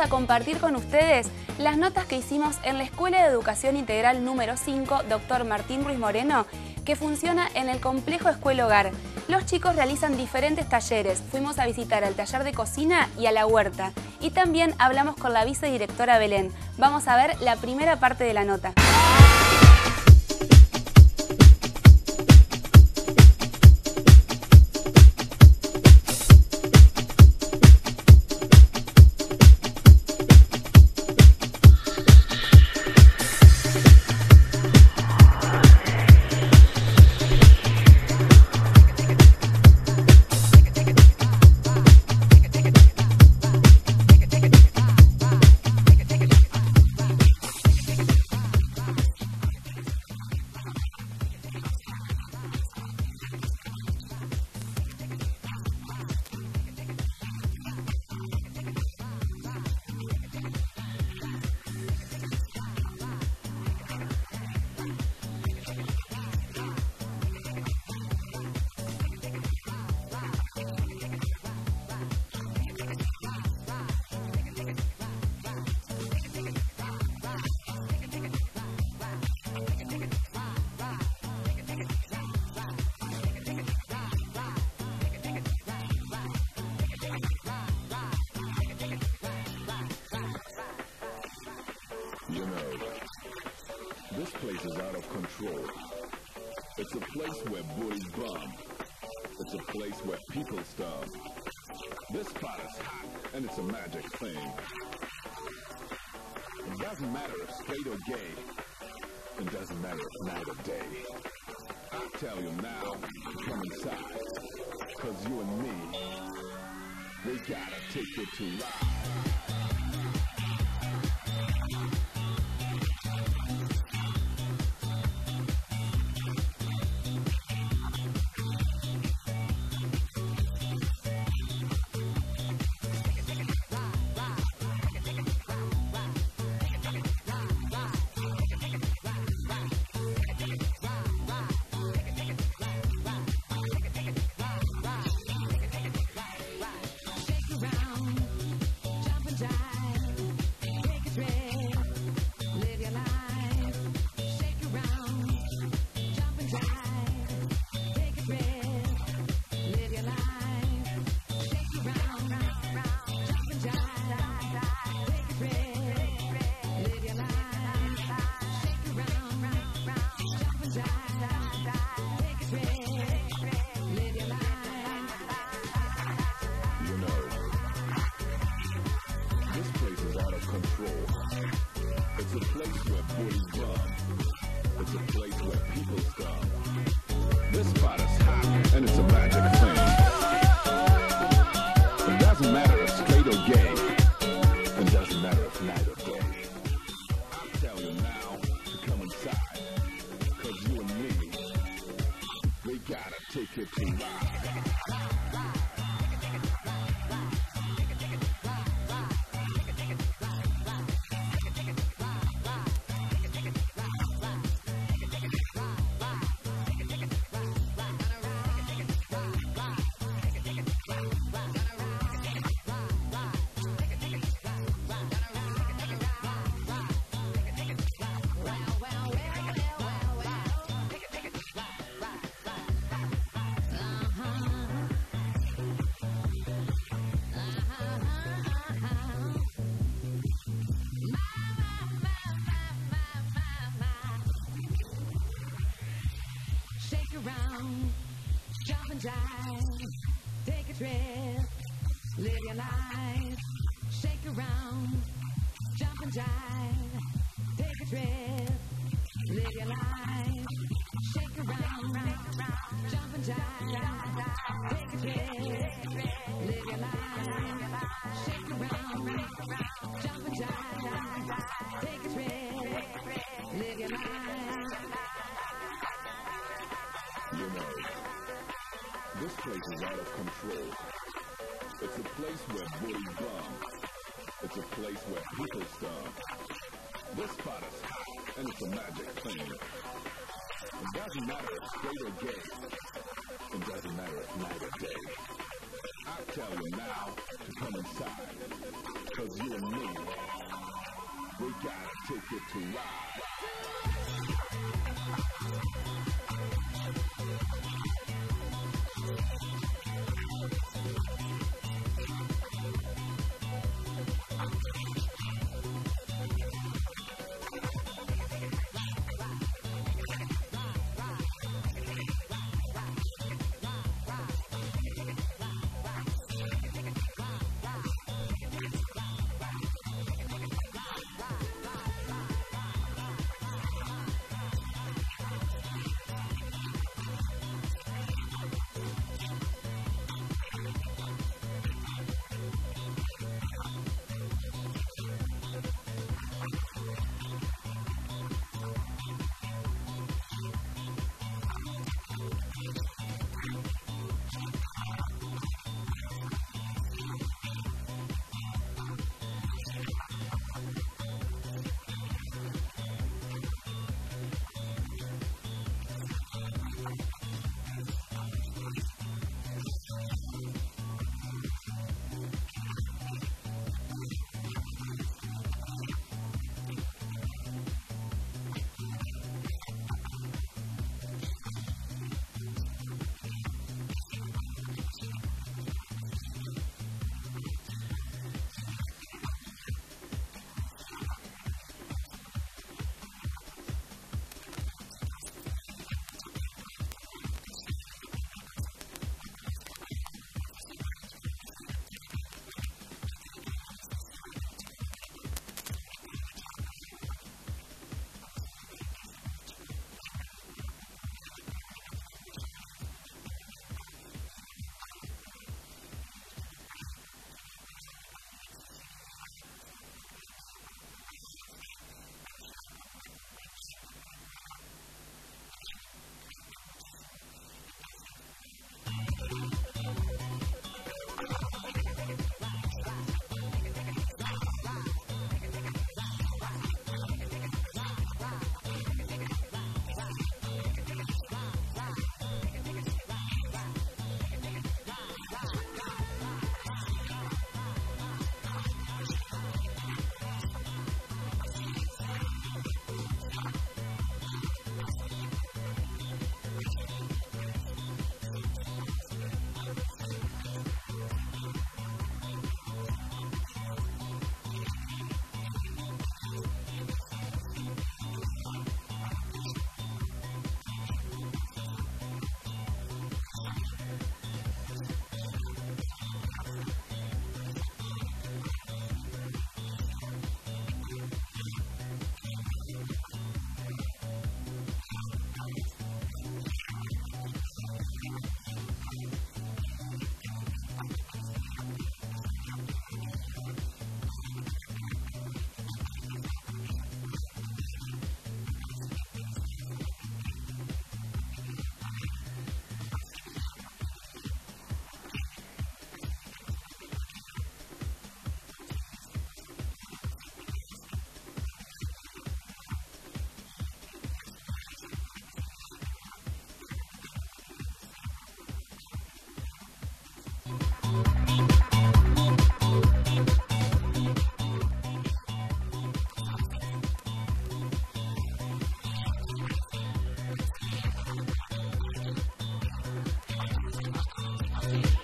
a compartir con ustedes las notas que hicimos en la Escuela de Educación Integral número 5, Dr. Martín Ruiz Moreno, que funciona en el complejo Escuela Hogar. Los chicos realizan diferentes talleres. Fuimos a visitar al taller de cocina y a la huerta. Y también hablamos con la vicedirectora Belén. Vamos a ver la primera parte de la nota. This place is out of control. It's a place where bullies bomb. It's a place where people starve. This spot is hot, and it's a magic thing. It doesn't matter if straight or gay. It doesn't matter if night or day. I tell you now, come inside. Cause you and me, we gotta take it to ride. A place where run. It's a place where people starve. This spot is hot, and it's a magic thing. It doesn't matter if straight or gay. It doesn't matter if night or day. I tell you now to come inside. Cause you and me, we gotta take it to ride. And jive, take a trip, live your life. Shake around, jump and jive, take a trip, live your life. Shake around, jump and jive, take a trip, live your life. Shake around, place is out of control. It's a place where bullies bomb. It's a place where people starve. This spot is hot, and it's a magic thing. It doesn't matter if straight or gay. It doesn't matter if night or day. I tell you now to come inside. Cause you and me, we gotta take it to ride. Thank